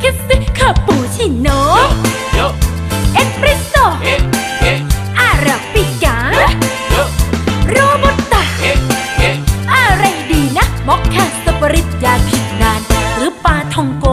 เอสคาปูชิโน่เอสเปรสโซอาราบิกาโรบัสต้าอะไรดีนะมอคคาสปริตยาผิดนานหรือปลาทองโก